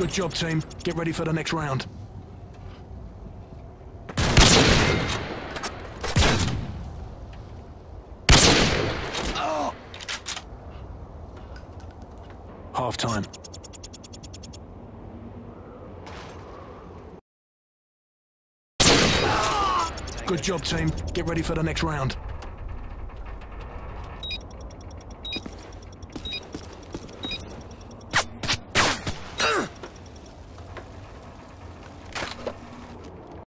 Good job, team. Get ready for the next round. Half time. Good job, team. Get ready for the next round.